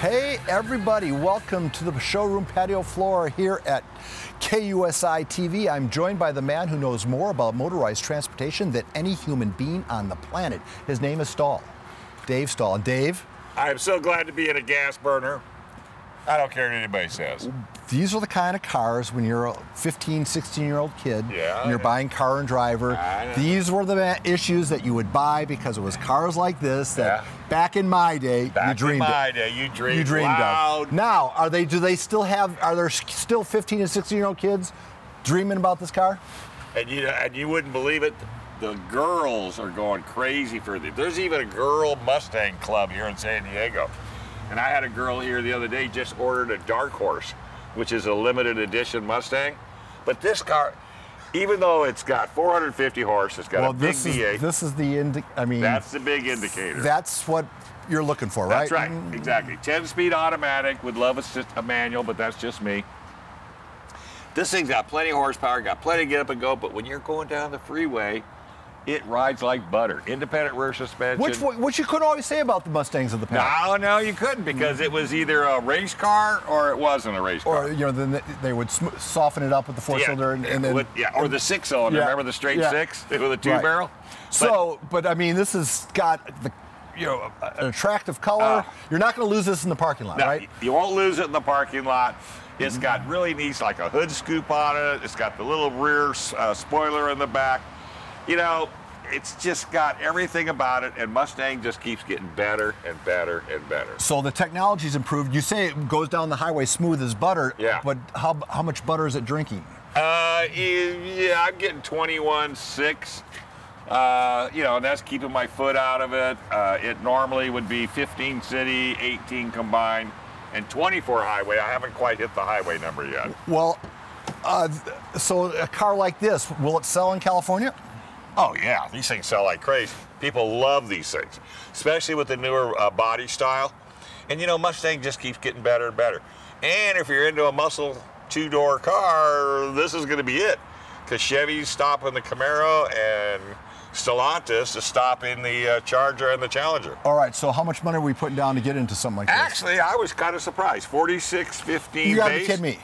Hey, everybody, welcome to the showroom patio floor here at KUSI TV. I'm joined by the man who knows more about motorized transportation than any human being on the planet. His name is Stall, Dave Stall. Dave, I'm so glad to be in a gas burner. I don't care what anybody says. these are the kind of cars when you're a 15, 16 year old kid Yeah, and you're buying car and driver. These were the issues that you would buy because it was cars like this that Yeah. back in my day Back you dreamed Back in of. my day, you dreamed, you dreamed loud. of. Now, are they? Do they still have? Are there still 15 and 16 year old kids dreaming about this car? And you and you wouldn't believe it. The girls are going crazy for this. There's even a girl Mustang club here in San Diego. And I had a girl here the other day just ordered a Dark Horse, which is a limited edition Mustang. But this car, even though it's got 450 horse, it's got well, a big this V8. this is the indi- I mean, that's the big indicator. that's what you're looking for, right? That's right, exactly. 10 speed automatic, would love a, a manual, but that's just me. This thing's got plenty of horsepower, got plenty of get up and go, but when you're going down the freeway, it rides like butter. Independent rear suspension. Which which you couldn't always say about the Mustangs of the past. No, no, you couldn't because it was either a race car or it wasn't a race car. Or you know, then they would sm- soften it up with the four cylinder, and, and then with- yeah, or the six cylinder. Yeah, Remember the straight yeah. six with a two Right. barrel? So, but, I mean, this has got the you know an attractive color. Ah. You're not going to lose this in the parking lot, No, right? You won't lose it in the parking lot. It's got really neat, like a hood scoop on it. It's got the little rear uh, spoiler in the back. You know, it's just got everything about it, and Mustang just keeps getting better and better and better. So the technology's improved. You say it goes down the highway smooth as butter. Yeah. But how how much butter is it drinking? Uh, yeah, I'm getting 21.6. Uh, you know, and that's keeping my foot out of it. Uh, it normally would be 15 city, 18 combined, and 24 highway. I haven't quite hit the highway number yet. Well, uh, so a car like this, will it sell in California? Oh yeah, these things sell like crazy. People love these things, especially with the newer uh, body style. And you know, Mustang just keeps getting better and better. And if you're into a muscle two-door car, this is going to be it, because Chevy's stopping the Camaro and Stellantis is stopping the uh, Charger and the Challenger. All right. So how much money are we putting down to get into something like this? Actually, I was kind of surprised. 46.15 you got to kidding me.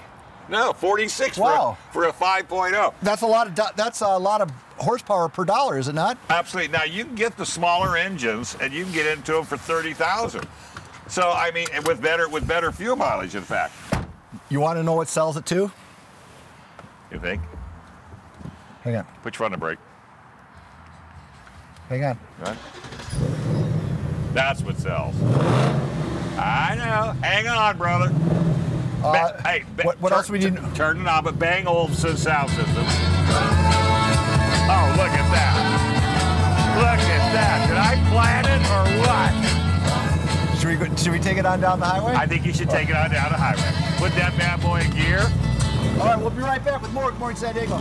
No, 46 Wow. for, a, for a 5.0. That's a lot of that's a lot of horsepower per dollar, is it not? Absolutely. Now you can get the smaller engines, and you can get into them for thirty thousand. So I mean, with better with better fuel mileage, in fact. You want to know what sells it to? You think? Hang on. Put your foot on the brake. Hang on. Right? That's what sells. I know. Hang on, brother. Uh, Ba- hey, what, what else we need? Turn it on, but bang Olufsen sound system. Oh, look at that. Look at that. Did I plan it or what? Should we go, should we take it on down the highway? I think you should take it on down the highway. Put that bad boy in gear. All right, we'll be right back with more Good Morning San Diego.